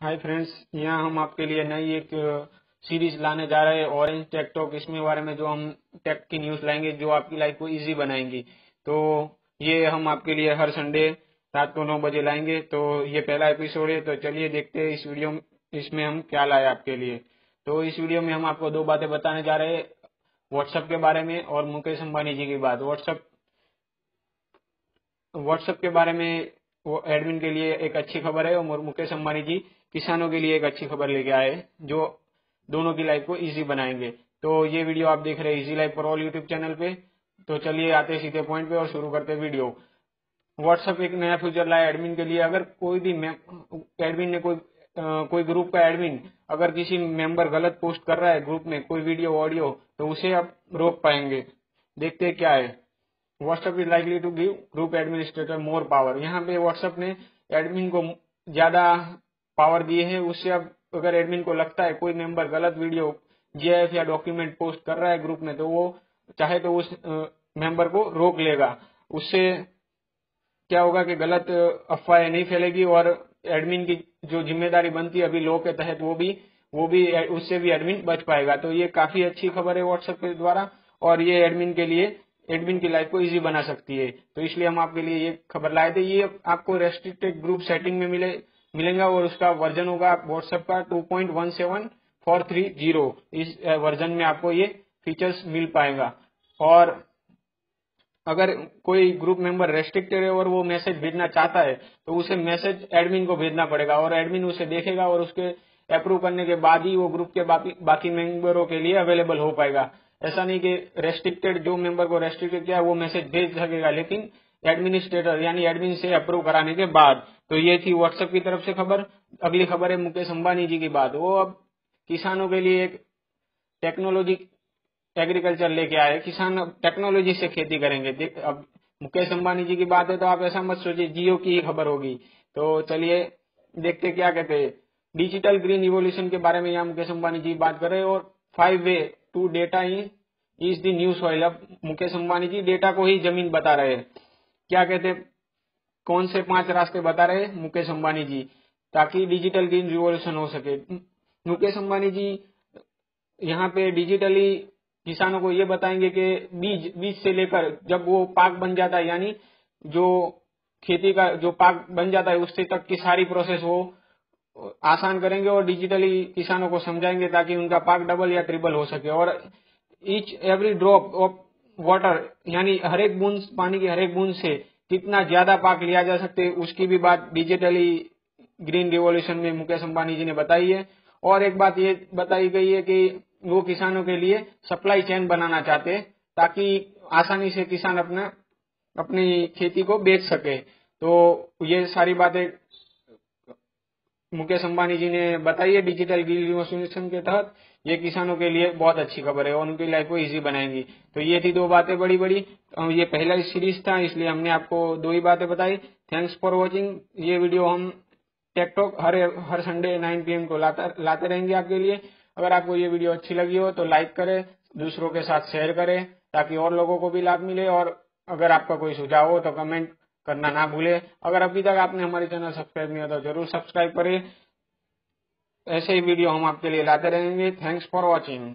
Hi friends यहाँ हम आपके लिए नई एक सीरीज़ लाने जा रहे हैं ऑरेंज टेक टॉक इसमें बारे में जो हम टेक की न्यूज़ लाएँगे, जो आपकी लाइफ को इजी बनाएँगी। तो ये हम आपके लिए हर संडे रात को नौ बजे लाएँगे। तो ये पहला एपिसोड है तो चलिए देखते हैं इस वीडियो इसमें हम क्या लाए आपके लिए। तो इस वीडियो में हम आपको दो बातें बताने जा रहे हैं व्हाट्सएप के बारे में और मुकेश अंबानी जी की बात। व्हाट्सएप व्हाट्सएप के बारे में वो एडमिन के लिए एक अच्छी खबर है और मुकेश अंबानी जी किसानों के लिए एक अच्छी खबर लेके आए जो दोनों की लाइफ को इजी बनाएँगे। तो ये वीडियो आप देख रहे हैं easy life for all YouTube channel पे। तो चलिए आते सीधे पॉइंट पे और शुरू करते वीडियो व्हाट्सएप एक नया फीचर लाया एडमिन के लिए। अगर कोई भी एडमिन ने कोई आ, कोई ग्रुप का एडमिन अगर किसी मेंबर गलत पोस्ट कर रहा है ग्रुप में कोई वीडियो ऑडियो तो उसे आप रोक पाएँगे। देखते क्या है। WhatsApp is likely to give group administrator more power यहाँ पे व्हाट्सएप ने एडमिन को ज़्यादा पावर दिए है। उससे अब अगर एडमिन को लगता है कोई मेंबर गलत वीडियो जीएफ या डॉक्यूमेंट पोस्ट कर रहा है ग्रुप में तो वो चाहे तो उस मेंबर को रोक लेगा। उससे क्या होगा कि गलत अफवाहें नहीं फैलेगी और एडमिन की जो ज़िम्मेदारी बनती है अभी लॉ के तहत, वो भी वो भी, उससे भी एडमिन बच पाएगा। तो ये काफ़ी अच्छी खबर है व्हाट्सएप के द्वारा और ये एडमिन के लिए एडमिन की लाइफ को इजी बना सकती है। तो इसलिए हम आपके लिए ये खबर लाए थे। ये आपको रेस्ट्रिक्टेड ग्रुप सेटिंग में मिले, मिलेगा और उसका वर्जन होगा व्हाट्सएप का 2.17430 इस वर्जन में आपको ये फीचर्स मिल पाएगा। और अगर कोई ग्रुप मेंबर रेस्ट्रिक्टेड है और वो मैसेज भेजना चाहता है तो उसे मैसेज एडमिन को भेजना पड़ेगा और एडमिन उसे देखेगा और उसके अप्रूव करने के बाद ही वो ग्रुप के बाकी बाकी मेंबरों के लिए अवेलेबल हो पाएगा। ऐसा नहीं कि रेस्ट्रिक्टेड जो मेंबर को रेस्ट्रिक्टेड किया, वो मैसेज भेज सकेगा, लेकिन एडमिनिस्ट्रेटर यानी एडमिन से अप्रूव कराने के बाद तो ये थी व्हाट्सएप की तरफ़ से खबर। अगली खबर है मुकेश अंबानी जी की बात। वो अब किसानों के लिए एक टेक्नोलॉजी एग्रीकल्चर लेके आए। किसान अब टेक्नोलॉजी से खेती करेंगे। अब मुकेश अंबानी जी की बात है तो आप ऐसा मत सोचिए, जियो की ही खबर होगी। तो चलिए, देखते क्या कहते हैं। डिजिटल ग्रीन रिवोल्यूशन के बारे में यहाँ मुकेश अंबानी जी बात कर रहे हैं और five way to data is the new soil अब मुकेश अंबानी जी डेटा को ही ज़मीन बता रहे हैं। क्या कहते कौन से पाँच रास्ते बता रहे हैं? मुकेश अंबानी जी, ताकि डिजिटल ग्रीन रिवोल्यूशन हो सके। मुकेश अंबानी जी, यहाँ पे डिजिटली किसानों को ये बताएँगे कि बीज बीज से लेकर जब वो पाक बन जाता है, यानी जो खेती का, जो पाक बन जाता है, उससे तक की सारी प्रोसेस वो आसान करेंगे और डिजिटली किसानों को समझाएँगे ताकि उनका पाक डबल या ट्रिपल हो सके। और each every drop of water यानी हर एक बूंद, पानी की हर एक बूंद से कितना ज़्यादा पाक लिया जा सकते उसकी भी बात डिजिटली ग्रीन रिवोल्यूशन में मुकेश अंबानी जी ने बताई है। और एक बात ये बताई गई है कि वो किसानों के लिए सप्लाई चेन बनाना चाहते हैं, ताकि आसानी से किसान अपना, अपनी खेती को बेच सके। तो ये सारी बातें मुकेश अंबानी जी ने बताई है डिजिटल ग्रीन रिवोल्यूशन के तहत ये किसानों के लिए बहुत अच्छी खबर है और उनकी लाइफ को इजी बनाएँगी। तो ये थी दो बातें बड़ी बड़ी ये पहला सीरीज़ था इसलिए हमने आपको दो ही बातें बताई। थैंक्स फॉर वॉचिंग ये वीडियो हम टेकटॉक हर हर संडे नाइन पीएम को लाता, लाते रहेंगे आपके लिए। अगर आपको ये वीडियो अच्छी लगी हो तो लाइक करें दूसरों के साथ शेयर करें ताकि और लोगों को भी लाभ मिले। और अगर आपका कोई सुझाव हो तो कमेंट करना ना भूले। अगर अभी तक आपने हमारे चैनल सब्सक्राइब नहीं किया तो ज़रूर सब्सक्राइब करें। ऐसे ही वीडियो हम आपके लिए लाते रहेंगे। Thanks for watching.